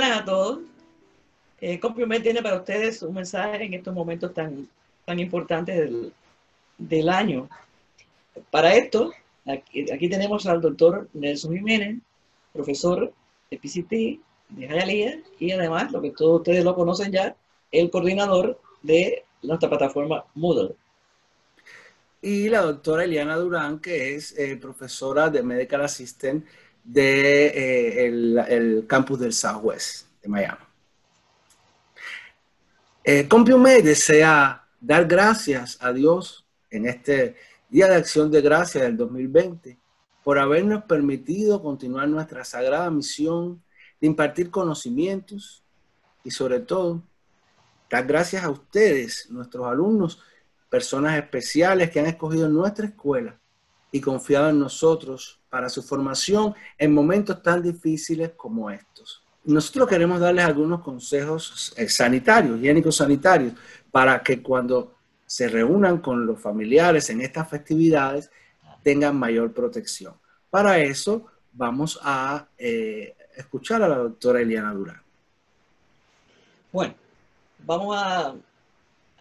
buenas a todos. Eh, tiene para ustedes un mensaje en estos momentos tan, tan importantes del, del año. Para esto, aquí, aquí, tenemos al doctor Nelson Jiménez, profesor de PCT de Hialeah y además, lo que todos ustedes lo conocen ya, el coordinador de nuestra plataforma Moodle. Y la doctora Eliana Durán, que es eh, profesora de Medical Assistant de eh, el, campus del Southwest de Miami. Eh, desea dar gracias a Dios en este Día de Acción de Gracias del 2020 por habernos permitido continuar nuestra sagrada misión de impartir conocimientos y sobre todo dar gracias a ustedes, nuestros alumnos, personas especiales que han escogido nuestra escuela y confiado en nosotros para su formación en momentos tan difíciles como estos. Nosotros queremos darles algunos consejos eh, sanitarios, higiénicos sanitarios, para que cuando se reúnan con los familiares en estas festividades tengan mayor protección. Para eso vamos a eh, escuchar a la doctora Eliana Durán. Bueno, vamos a,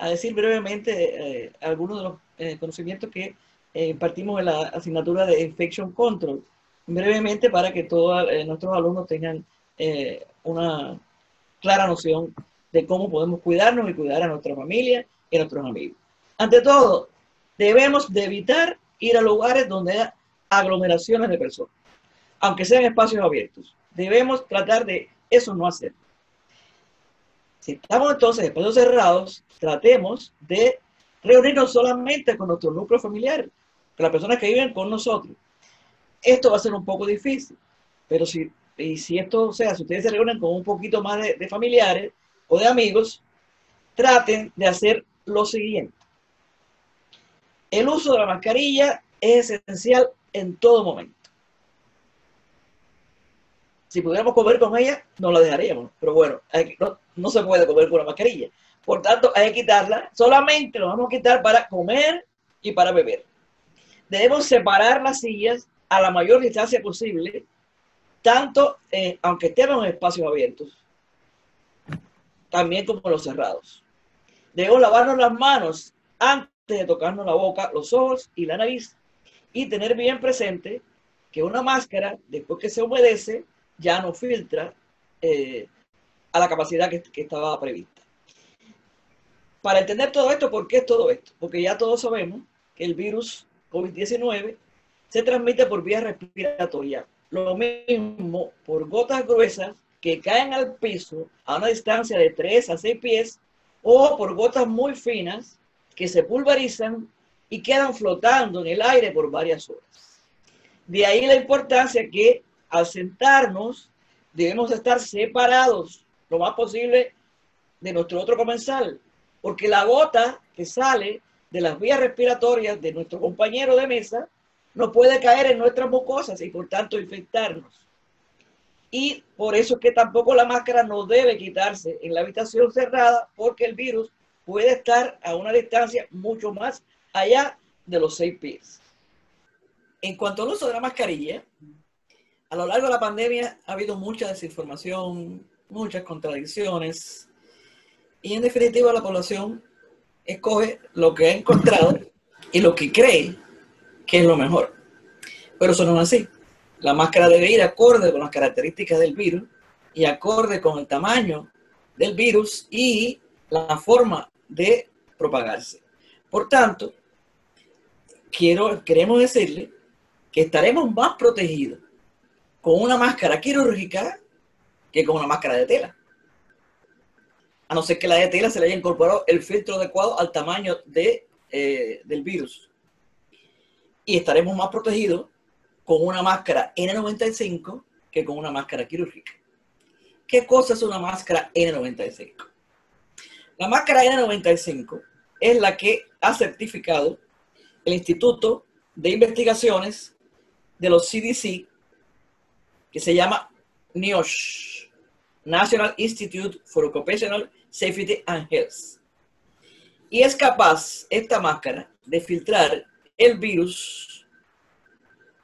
decir brevemente eh, algunos de los conocimientos que eh, impartimos en la asignatura de Infection Control, brevemente para que todos eh, nuestros alumnos tengan una clara noción de cómo podemos cuidarnos y cuidar a nuestra familia y a nuestros amigos. Ante todo, debemos de evitar ir a lugares donde haya aglomeraciones de personas, aunque sean espacios abiertos. Debemos tratar de eso no hacer. Si estamos entonces en espacios cerrados, tratemos de reunirnos solamente con nuestro núcleo familiar, con las personas que viven con nosotros. Esto va a ser un poco difícil, pero si, si esto, sea, si ustedes se reúnen con un poquito más de, familiares o de amigos, traten de hacer lo siguiente. El uso de la mascarilla es esencial en todo momento. Si pudiéramos comer con ella, no la dejaríamos. Pero bueno, no, no, se puede comer con la mascarilla. Por tanto, hay que quitarla. Solamente lo vamos a quitar para comer y para beber. Debemos separar las sillas a la mayor distancia posible, tanto eh, aunque estemos en espacios abiertos, también como los cerrados. Debemos lavarnos las manos antes de tocarnos la boca, los ojos y la nariz y tener bien presente que una máscara, después que se humedece, ya no filtra eh, a la capacidad que, estaba prevista. Para entender todo esto, ¿por qué es todo esto? Porque ya todos sabemos que el virus COVID-19 se transmite por vía respiratoria. Lo mismo por gotas gruesas que caen al piso a una distancia de 3 a 6 pies o por gotas muy finas que se pulverizan y quedan flotando en el aire por varias horas. De ahí la importancia que al sentarnos debemos estar separados lo más posible de nuestro otro comensal, porque la gota que sale de las vías respiratorias de nuestro compañero de mesa no puede caer en nuestras mucosas y por tanto infectarnos. Y por eso es que tampoco la máscara no debe quitarse en la habitación cerrada porque el virus puede estar a una distancia mucho más allá de los seis pies. En cuanto al uso de la mascarilla, a lo largo de la pandemia ha habido mucha desinformación, muchas contradicciones y en definitiva la población escoge lo que ha encontrado y lo que cree que es lo mejor. Pero eso no es así. La máscara debe ir acorde con las características del virus y acorde con el tamaño del virus y la forma de propagarse. Por tanto, quiero, queremos decirle que estaremos más protegidos con una máscara quirúrgica que con una máscara de tela. A no ser que la tela se le haya incorporado el filtro adecuado al tamaño de, eh, del virus. Y estaremos más protegidos con una máscara N95 que con una máscara quirúrgica. ¿Qué cosa es una máscara N95? La máscara N95 es la que ha certificado el Instituto de Investigaciones de los CDC, que se llama NIOSH, National Institute for Occupational Safety and Health. Y es capaz esta máscara de filtrar el virus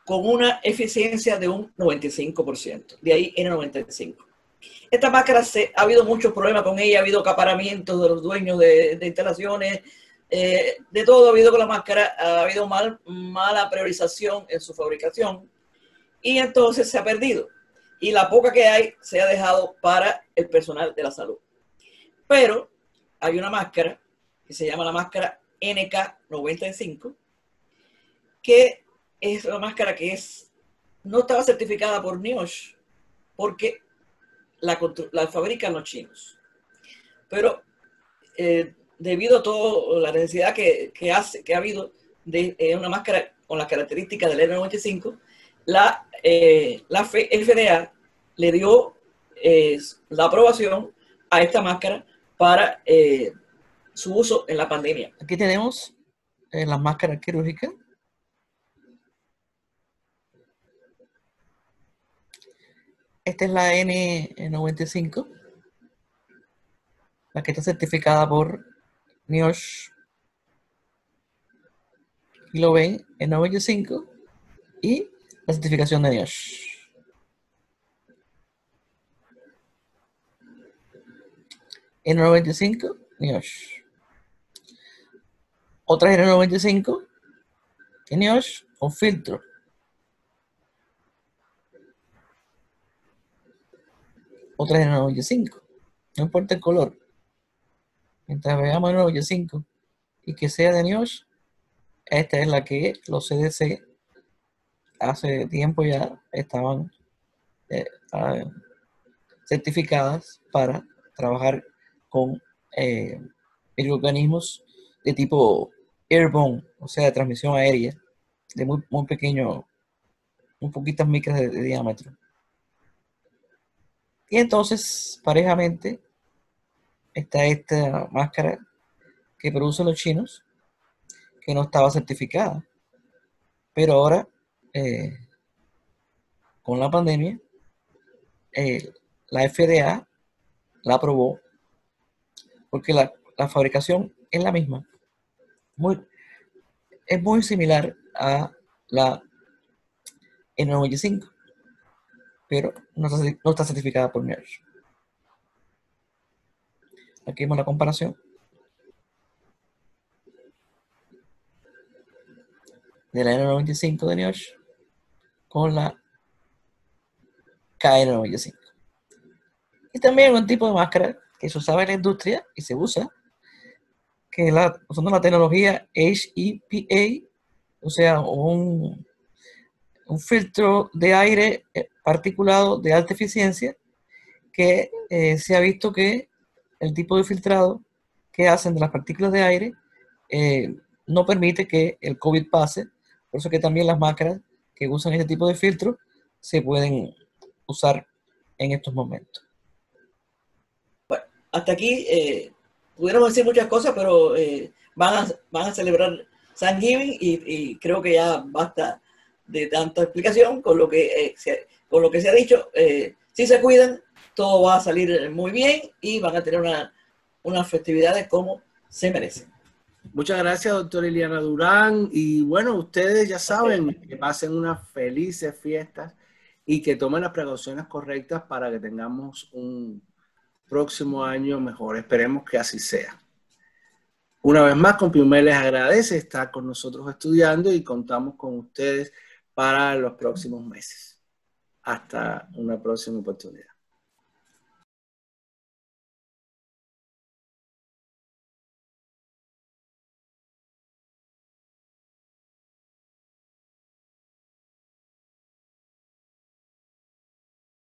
con una eficiencia de un 95%, de ahí N95. Esta máscara ha habido muchos problemas con ella, ha habido acaparamientos de los dueños de, instalaciones, eh, de todo ha habido con la máscara, ha habido mal, mala priorización en su fabricación y entonces se ha perdido. Y la poca que hay se ha dejado para el personal de la salud. Pero hay una máscara que se llama la máscara NK95, que es una máscara que es, no estaba certificada por NIOSH, porque la, fabrican los chinos. Pero eh, debido a toda la necesidad que, hace, que ha habido de eh, una máscara con las características del N95, la, eh, la FDA le dio la aprobación a esta máscara para su uso en la pandemia. Aquí tenemos las máscaras quirúrgicas Esta es la N95, la que está certificada por NIOSH. Y lo ven, N95 y la certificación de NIOSH. N95, NIOSH. Otra N95, NIOSH con filtro. otra el 95. No importa el color. Mientras veamos el 95 y que sea de NIOSH, esta es la que los CDC hace tiempo ya estaban eh, ah, certificadas para trabajar con eh, organismos de tipo airborne, o sea, de transmisión aérea, de muy, pequeño, un poquitas micras de diámetro. Y entonces, parejamente, está esta máscara que producen los chinos, que no estaba certificada. Pero ahora, eh, con la pandemia, eh, la FDA la aprobó porque la, la, fabricación es la misma. Muy, es muy similar a la N95 pero no está, certificada por NIOSH. Aquí vemos la comparación. de la N95 de NIOSH con la KN95. Y también un tipo de máscara que se usaba en la industria y se usa, que la, usando la tecnología HEPA, o sea, un, un filtro de aire eh, particulado de alta eficiencia que eh, se ha visto que el tipo de filtrado que hacen de las partículas de aire eh, no permite que el COVID pase. Por eso que también las máscaras que usan este tipo de filtro se pueden usar en estos momentos. Hasta aquí eh, pudiéramos decir muchas cosas, pero van, a, van a celebrar San Giving y, creo que ya basta de tanta explicación con lo que se, con lo que se ha dicho, eh, si se cuidan, todo va a salir muy bien y van a tener una, unas festividades como se merecen. Muchas gracias, doctora Eliana Durán. Y bueno, ustedes ya saben que pasen unas felices fiestas y que tomen las precauciones correctas para que tengamos un próximo año mejor. Esperemos que así sea. Una vez más, Compiumé les agradece estar con nosotros estudiando y contamos con ustedes para los próximos meses. Hasta una próxima oportunidad.